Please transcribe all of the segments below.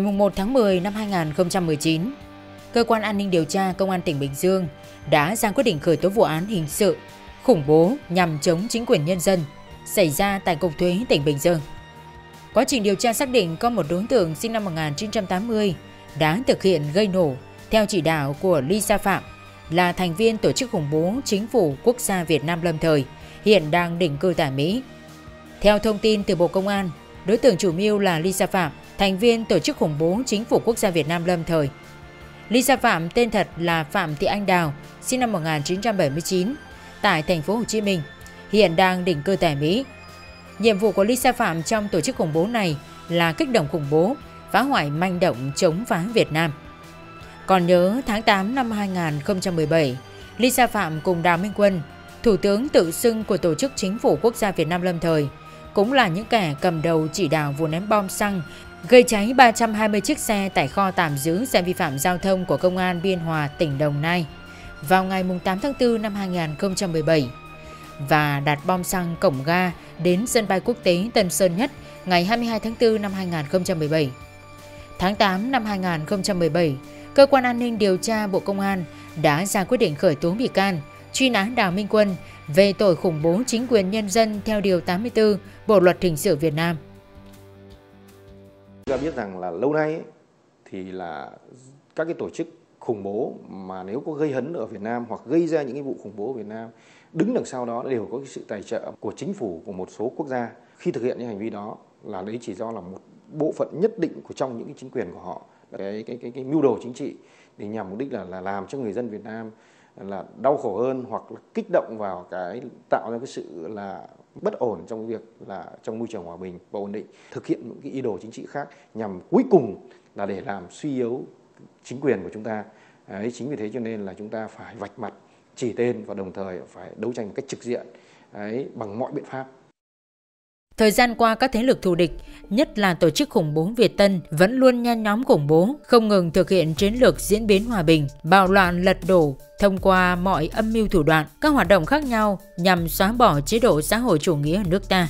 Ngày 1 tháng 10 năm 2019, Cơ quan An ninh Điều tra Công an tỉnh Bình Dương đã ra quyết định khởi tố vụ án hình sự khủng bố nhằm chống chính quyền nhân dân xảy ra tại Cục Thuế tỉnh Bình Dương. Quá trình điều tra xác định có một đối tượng sinh năm 1980 đã thực hiện gây nổ theo chỉ đạo của Lisa Phạm là thành viên tổ chức khủng bố chính phủ quốc gia Việt Nam lâm thời hiện đang định cư tại Mỹ. Theo thông tin từ Bộ Công an, đối tượng chủ mưu là Lisa Phạm, thành viên tổ chức khủng bố chính phủ quốc gia Việt Nam lâm thời. Lisa Phạm tên thật là Phạm Thị Anh Đào, sinh năm 1979, tại thành phố Hồ Chí Minh, hiện đang định cư tại Mỹ. Nhiệm vụ của Lisa Phạm trong tổ chức khủng bố này là kích động khủng bố, phá hoại manh động chống phá Việt Nam. Còn nhớ tháng 8 năm 2017, Lisa Phạm cùng Đào Minh Quân, thủ tướng tự xưng của Tổ chức Chính phủ Quốc gia Việt Nam lâm thời, cũng là những kẻ cầm đầu chỉ đạo vụ ném bom xăng gây cháy 320 chiếc xe tại kho tạm giữ xe vi phạm giao thông của Công an Biên Hòa, tỉnh Đồng Nai vào ngày 8 tháng 4 năm 2017 và đặt bom xăng cổng ga đến sân bay quốc tế Tân Sơn Nhất ngày 22 tháng 4 năm 2017. Tháng 8 năm 2017, Cơ quan An ninh Điều tra Bộ Công an đã ra quyết định khởi tố bị can, truy nã Đào Minh Quân về tội khủng bố chính quyền nhân dân theo Điều 84 Bộ Luật Hình sự Việt Nam. Chúng ta biết rằng là lâu nay thì là các cái tổ chức khủng bố mà nếu có gây hấn ở Việt Nam hoặc gây ra những cái vụ khủng bố ở Việt Nam đứng đằng sau đó đều có cái sự tài trợ của chính phủ của một số quốc gia. Khi thực hiện những hành vi đó là đấy chỉ do là một bộ phận nhất định của trong những cái chính quyền của họ cái cái cái, cái mưu đồ chính trị. Để nhằm mục đích là là làm cho người dân Việt Nam là đau khổ hơn hoặc là kích động vào cái tạo ra cái sự là bất ổn trong việc là trong môi trường hòa bình và ổn định thực hiện những cái ý đồ chính trị khác nhằm cuối cùng là để làm suy yếu chính quyền của chúng ta. Đấy, chính vì thế cho nên là chúng ta phải vạch mặt chỉ tên và đồng thời phải đấu tranh một cách trực diện Đấy, bằng mọi biện pháp. Thời gian qua các thế lực thù địch, nhất là tổ chức khủng bố Việt Tân vẫn luôn nhen nhóm khủng bố, không ngừng thực hiện chiến lược diễn biến hòa bình, bạo loạn lật đổ thông qua mọi âm mưu thủ đoạn, các hoạt động khác nhau nhằm xóa bỏ chế độ xã hội chủ nghĩa ở nước ta.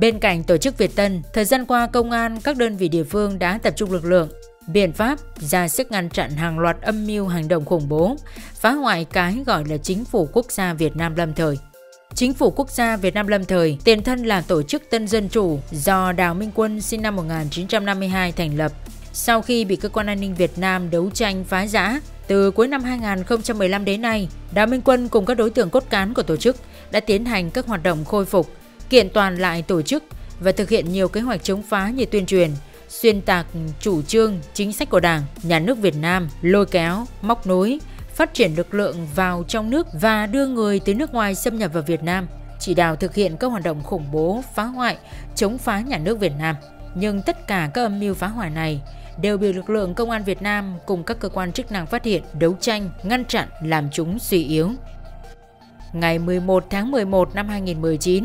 Bên cạnh tổ chức Việt Tân, thời gian qua công an các đơn vị địa phương đã tập trung lực lượng, biện pháp ra sức ngăn chặn hàng loạt âm mưu hành động khủng bố, phá hoại cái gọi là chính phủ quốc gia Việt Nam lâm thời. Chính phủ quốc gia Việt Nam lâm thời tiền thân là tổ chức Tân Dân Chủ do Đào Minh Quân sinh năm 1952 thành lập. Sau khi bị cơ quan an ninh Việt Nam đấu tranh phá giã, từ cuối năm 2015 đến nay, Đào Minh Quân cùng các đối tượng cốt cán của tổ chức đã tiến hành các hoạt động khôi phục, kiện toàn lại tổ chức và thực hiện nhiều kế hoạch chống phá như tuyên truyền, xuyên tạc chủ trương, chính sách của Đảng, Nhà nước Việt Nam, lôi kéo, móc nối, phát triển lực lượng vào trong nước và đưa người từ nước ngoài xâm nhập vào Việt Nam, chỉ đạo thực hiện các hoạt động khủng bố, phá hoại, chống phá nhà nước Việt Nam. Nhưng tất cả các âm mưu phá hoại này đều bị lực lượng công an Việt Nam cùng các cơ quan chức năng phát hiện, đấu tranh, ngăn chặn, làm chúng suy yếu. Ngày 11 tháng 11 năm 2019,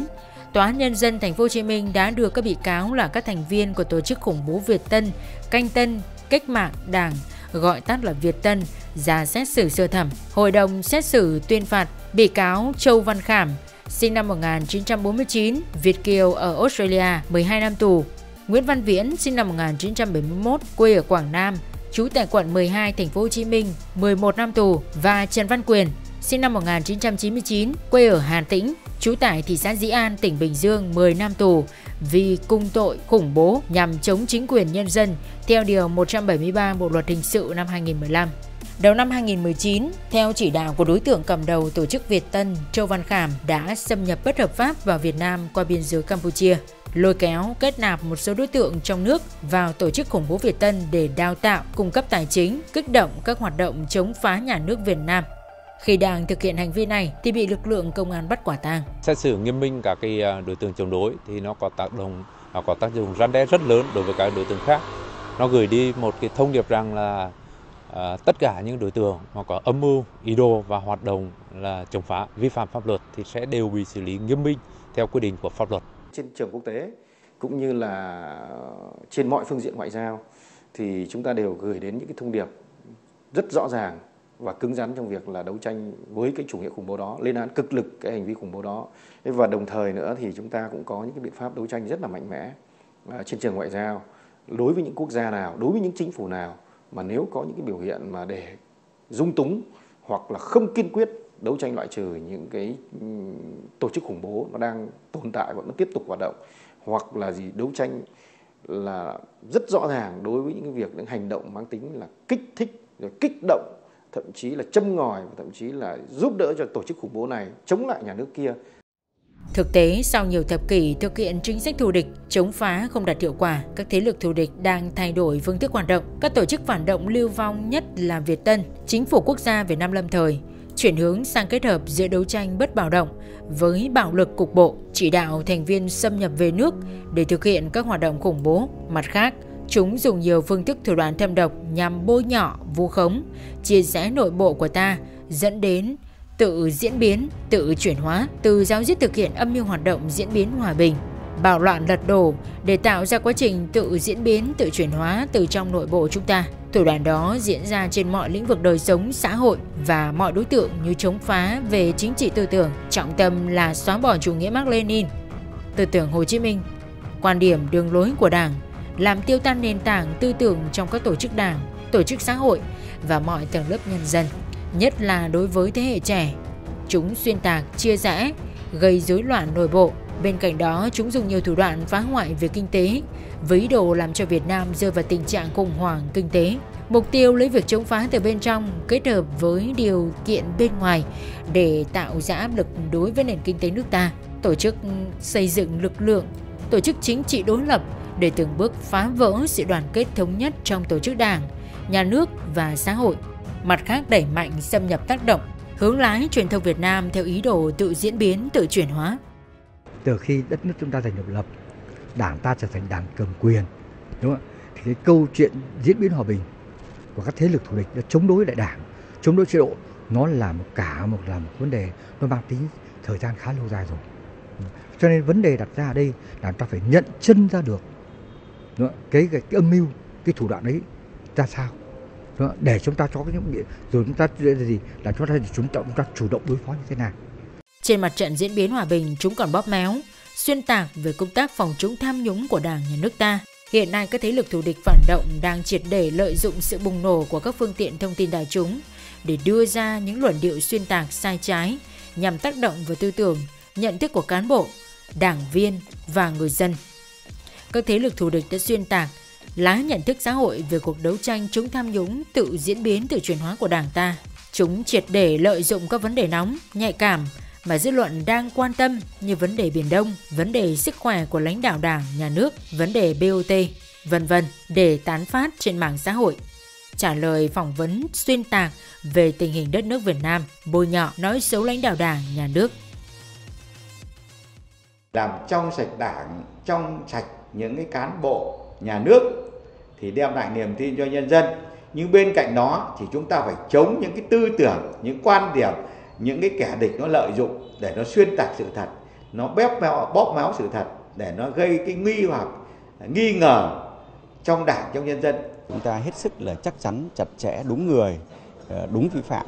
Tòa án Nhân dân Thành phố Hồ Chí Minh đã đưa các bị cáo là các thành viên của tổ chức khủng bố Việt Tân, Canh Tân, Cách mạng Đảng, gọi tắt là Việt Tân, ra xét xử sơ thẩm. Hội đồng xét xử tuyên phạt bị cáo Châu Văn Khảm, sinh năm 1949, Việt Kiều ở Australia, 12 năm tù. Nguyễn Văn Viễn, sinh năm 1971, quê ở Quảng Nam, trú tại quận 12 thành phố Hồ Chí Minh, 11 năm tù và Trần Văn Quyền, sinh năm 1999, quê ở Hà Tĩnh, trú tại thị xã Dĩ An, tỉnh Bình Dương 10 năm tù vì cung tội khủng bố nhằm chống chính quyền nhân dân theo Điều 173 Bộ Luật Hình sự năm 2015. Đầu năm 2019, theo chỉ đạo của đối tượng cầm đầu tổ chức Việt Tân, Châu Văn Khảm đã xâm nhập bất hợp pháp vào Việt Nam qua biên giới Campuchia, lôi kéo kết nạp một số đối tượng trong nước vào tổ chức khủng bố Việt Tân để đào tạo, cung cấp tài chính, kích động các hoạt động chống phá nhà nước Việt Nam. Khi đang thực hiện hành vi này thì bị lực lượng công an bắt quả tang. Xét xử nghiêm minh các cái à, đối tượng chống đối thì nó có tác động nó có tác dụng răn đe rất lớn đối với các đối tượng khác. Nó gửi đi một cái thông điệp rằng là à, tất cả những đối tượng mà có âm mưu, ý đồ và hoạt động là chống phá, vi phạm pháp luật thì sẽ đều bị xử lý nghiêm minh theo quy định của pháp luật. Trên trường quốc tế cũng như là trên mọi phương diện ngoại giao thì chúng ta đều gửi đến những cái thông điệp rất rõ ràng và cứng rắn trong việc là đấu tranh với cái chủ nghĩa khủng bố đó, lên án cực lực cái hành vi khủng bố đó. Và đồng thời nữa thì chúng ta cũng có những cái biện pháp đấu tranh rất là mạnh mẽ à, trên trường ngoại giao, đối với những quốc gia nào, đối với những chính phủ nào mà nếu có những cái biểu hiện mà để dung túng hoặc là không kiên quyết đấu tranh loại trừ những cái tổ chức khủng bố nó đang tồn tại và nó tiếp tục hoạt động, hoặc là gì, đấu tranh là rất rõ ràng đối với những cái việc, những hành động mang tính là kích thích, rồi kích động thậm chí là châm ngòi và thậm chí là giúp đỡ cho tổ chức khủng bố này chống lại nhà nước kia Thực tế, sau nhiều thập kỷ thực hiện chính sách thù địch, chống phá không đạt hiệu quả, các thế lực thù địch đang thay đổi phương thức hoạt động. Các tổ chức phản động lưu vong nhất là Việt Tân, chính phủ quốc gia Việt Nam lâm thời, chuyển hướng sang kết hợp giữa đấu tranh bất bạo động với bạo lực cục bộ, chỉ đạo thành viên xâm nhập về nước để thực hiện các hoạt động khủng bố. Mặt khác, chúng dùng nhiều phương thức thủ đoạn thâm độc nhằm bôi nhọ, vu khống, chia rẽ nội bộ của ta, dẫn đến tự diễn biến, tự chuyển hóa, từ giáo diết thực hiện âm mưu hoạt động diễn biến hòa bình, bạo loạn lật đổ để tạo ra quá trình tự diễn biến, tự chuyển hóa từ trong nội bộ chúng ta. Thủ đoạn đó diễn ra trên mọi lĩnh vực đời sống xã hội và mọi đối tượng như chống phá về chính trị tư tưởng, trọng tâm là xóa bỏ chủ nghĩa Mark Lenin, tư tưởng Hồ Chí Minh, quan điểm đường lối của Đảng, làm tiêu tan nền tảng tư tưởng trong các tổ chức đảng, tổ chức xã hội và mọi tầng lớp nhân dân nhất là đối với thế hệ trẻ. Chúng xuyên tạc, chia rẽ, gây rối loạn nội bộ. Bên cạnh đó, chúng dùng nhiều thủ đoạn phá hoại về kinh tế, với ý đồ làm cho Việt Nam rơi vào tình trạng khủng hoảng kinh tế. Mục tiêu lấy việc chống phá từ bên trong kết hợp với điều kiện bên ngoài để tạo ra áp lực đối với nền kinh tế nước ta, tổ chức xây dựng lực lượng, tổ chức chính trị đối lập để từng bước phá vỡ sự đoàn kết thống nhất trong tổ chức đảng, nhà nước và xã hội mặt khác đẩy mạnh xâm nhập tác động, hướng lái truyền thông Việt Nam theo ý đồ tự diễn biến, tự chuyển hóa. Từ khi đất nước chúng ta giành độc lập, đảng ta trở thành đảng cầm quyền, đúng không? Thì cái câu chuyện diễn biến hòa bình của các thế lực thù địch đã chống đối lại đảng, chống đối chế độ, nó là một cả một là một vấn đề nó mang tính thời gian khá lâu dài rồi. Cho nên vấn đề đặt ra ở đây là ta phải nhận chân ra được cái, cái, cái âm mưu, cái thủ đoạn ấy ra sao? Để chúng ta có những rồi chúng ta gì? Là chúng ta chúng ta, chúng ta chủ động đối phó như thế nào? Trên mặt trận diễn biến hòa bình chúng còn bóp méo xuyên tạc về công tác phòng chống tham nhũng của đảng nhà nước ta. Hiện nay các thế lực thù địch phản động đang triệt để lợi dụng sự bùng nổ của các phương tiện thông tin đại chúng để đưa ra những luận điệu xuyên tạc sai trái nhằm tác động vào tư tưởng nhận thức của cán bộ đảng viên và người dân các thế lực thù địch đã xuyên tạc lá nhận thức xã hội về cuộc đấu tranh chống tham nhũng tự diễn biến tự chuyển hóa của đảng ta. Chúng triệt để lợi dụng các vấn đề nóng, nhạy cảm mà dư luận đang quan tâm như vấn đề Biển Đông, vấn đề sức khỏe của lãnh đạo đảng, nhà nước, vấn đề BOT, vân vân để tán phát trên mạng xã hội. Trả lời phỏng vấn xuyên tạc về tình hình đất nước Việt Nam, bôi nhọ nói xấu lãnh đạo đảng, nhà nước. Làm trong sạch đảng, trong sạch những cái cán bộ nhà nước thì đem lại niềm tin cho nhân dân. Nhưng bên cạnh đó thì chúng ta phải chống những cái tư tưởng, những quan điểm, những cái kẻ địch nó lợi dụng để nó xuyên tạc sự thật, nó bóp méo bóp méo sự thật để nó gây cái nguy hoặc, nghi ngờ trong đảng, trong nhân dân. Chúng ta hết sức là chắc chắn, chặt chẽ, đúng người ờ, đúng vi phạm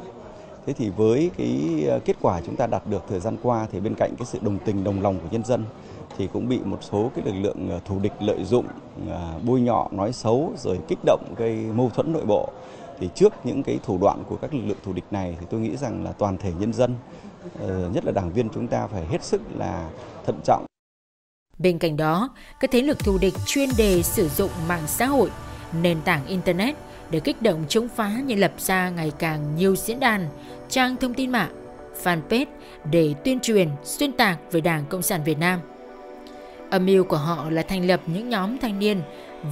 thế thì với cái ờ, kết quả chúng ta đạt được thời gian qua thì bên cạnh cái sự đồng tình đồng lòng của nhân dân thì cũng bị một số cái lực lượng ờ, thù địch lợi dụng ờ, bôi nhọ nói xấu rồi kích động gây mâu thuẫn nội bộ. Thì trước những cái thủ đoạn của các lực lượng thù địch này thì tôi nghĩ rằng là toàn thể nhân dân nhất là đảng viên chúng ta phải hết sức là thận trọng. Bên cạnh đó, các thế lực thù địch chuyên đề sử dụng mạng xã hội, nền tảng Internet để kích động chống phá như lập ra ngày càng nhiều diễn đàn, trang thông tin mạng, fanpage để tuyên truyền, xuyên tạc về Đảng Cộng sản Việt Nam – Âm mưu của họ là thành lập những nhóm thanh niên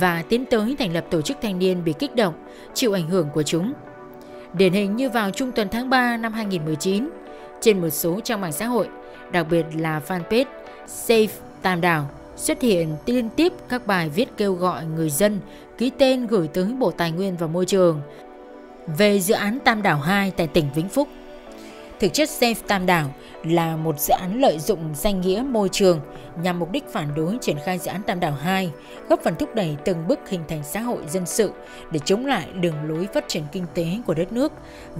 và tiến tới thành lập tổ chức thanh niên bị kích động, chịu ảnh hưởng của chúng. Điển hình như vào trung tuần tháng 3 năm 2019, trên một số trang mạng xã hội, đặc biệt là fanpage Safe Tam Đảo, xuất hiện liên tiếp các bài viết kêu gọi người dân ký tên gửi tới Bộ Tài nguyên và Môi trường về dự án Tam Đảo 2 tại tỉnh Vĩnh Phúc. Thực chất Safe Tam Đảo là một dự án lợi dụng danh nghĩa môi trường nhằm mục đích phản đối triển khai dự án Tam Đảo 2, góp phần thúc đẩy từng bước hình thành xã hội dân sự để chống lại đường lối phát triển kinh tế của đất nước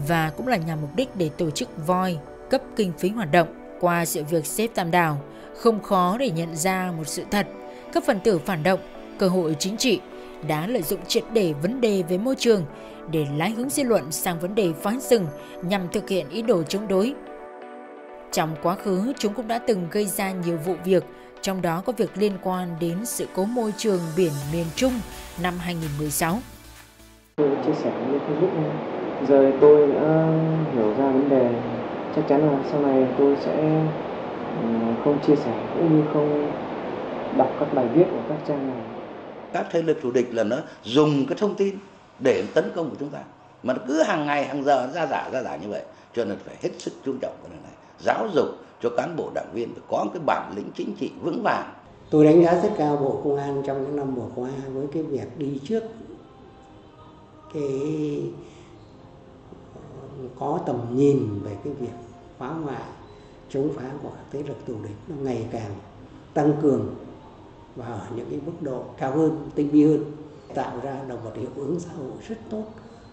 và cũng là nhằm mục đích để tổ chức voi cấp kinh phí hoạt động. Qua sự việc xếp Tam Đảo, không khó để nhận ra một sự thật, các phần tử phản động, cơ hội chính trị đã lợi dụng triệt để vấn đề về môi trường để lái hướng dư luận sang vấn đề phá rừng nhằm thực hiện ý đồ chống đối. Trong quá khứ, chúng cũng đã từng gây ra nhiều vụ việc, trong đó có việc liên quan đến sự cố môi trường biển miền Trung năm 2016. Tôi chia sẻ lên Facebook giờ tôi đã hiểu ra vấn đề chắc chắn là sau này tôi sẽ không chia sẻ cũng như không đọc các bài viết của các trang này. Các thế lực thù địch là nó dùng cái thông tin để tấn công của chúng ta. Mà nó cứ hàng ngày hàng giờ ra giả ra giả như vậy. Cho nên phải hết sức chú trọng cái này. Giáo dục cho cán bộ đảng viên phải có cái bản lĩnh chính trị vững vàng. Tôi đánh giá rất cao bộ công an trong những năm vừa qua với cái việc đi trước cái có tầm nhìn về cái việc phá hoại chống phá của các thế lực thù địch nó ngày càng tăng cường và ở những cái mức độ cao hơn tinh vi hơn tạo ra được một hiệu ứng xã hội rất tốt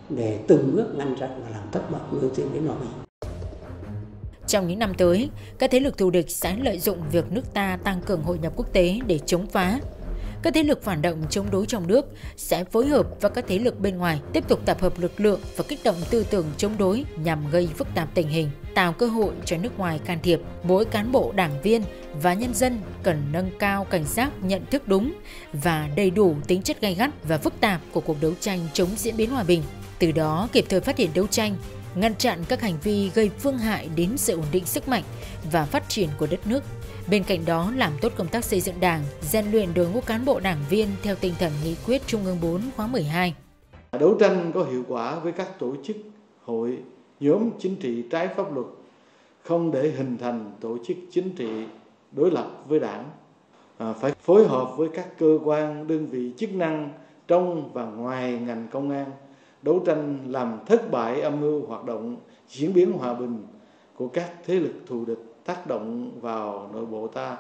để từng bước ngăn chặn và làm thất bại mưu diễn biến hòa bình trong những năm tới, các thế lực thù địch sẽ lợi dụng việc nước ta tăng cường hội nhập quốc tế để chống phá, các thế lực phản động chống đối trong nước sẽ phối hợp với các thế lực bên ngoài tiếp tục tập hợp lực lượng và kích động tư tưởng chống đối nhằm gây phức tạp tình hình, tạo cơ hội cho nước ngoài can thiệp. Mỗi cán bộ đảng viên và nhân dân cần nâng cao cảnh giác nhận thức đúng và đầy đủ tính chất gay gắt và phức tạp của cuộc đấu tranh chống diễn biến hòa bình. Từ đó kịp thời phát hiện đấu tranh, ngăn chặn các hành vi gây phương hại đến sự ổn định sức mạnh và phát triển của đất nước Bên cạnh đó làm tốt công tác xây dựng đảng, rèn luyện đội ngũ cán bộ đảng viên theo tinh thần nghị quyết Trung ương 4 khóa 12. Đấu tranh có hiệu quả với các tổ chức, hội, nhóm chính trị trái pháp luật, không để hình thành tổ chức chính trị đối lập với đảng. À, phải phối hợp với các cơ quan, đơn vị chức năng trong và ngoài ngành công an, đấu tranh làm thất bại âm mưu hoạt động diễn biến hòa bình của các thế lực thù địch tác động vào nội bộ ta.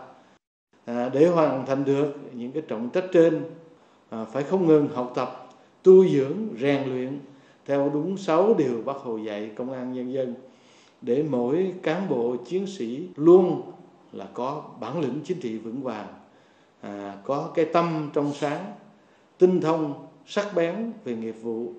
À, để hoàn thành được những cái trọng trách trên à, phải không ngừng học tập tu dưỡng rèn luyện theo đúng sáu điều bác hồ dạy công an nhân dân. Để mỗi cán bộ chiến sĩ luôn là có bản lĩnh chính trị vững vàng à, có cái tâm trong sáng tinh thông sắc bén về nghiệp vụ.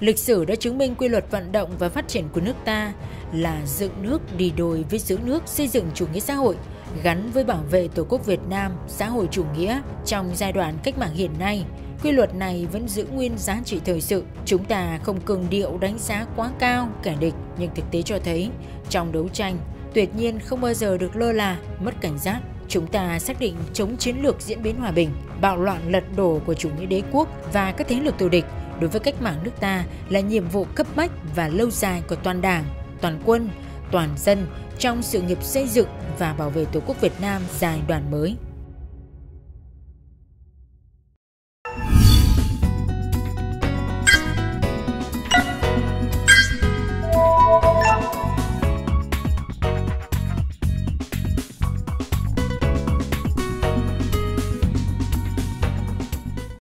Lịch sử đã chứng minh quy luật vận động và phát triển của nước ta là dựng nước đi đôi với giữ nước xây dựng chủ nghĩa xã hội gắn với bảo vệ Tổ quốc Việt Nam xã hội chủ nghĩa trong giai đoạn cách mạng hiện nay. Quy luật này vẫn giữ nguyên giá trị thời sự. Chúng ta không cường điệu đánh giá quá cao kẻ địch nhưng thực tế cho thấy trong đấu tranh tuyệt nhiên không bao giờ được lơ là, mất cảnh giác. Chúng ta xác định chống chiến lược diễn biến hòa bình, bạo loạn lật đổ của chủ nghĩa đế quốc và các thế lực thù địch đối với cách mạng nước ta là nhiệm vụ cấp bách và lâu dài của toàn đảng, toàn quân, toàn dân trong sự nghiệp xây dựng và bảo vệ Tổ quốc Việt Nam giai đoạn mới.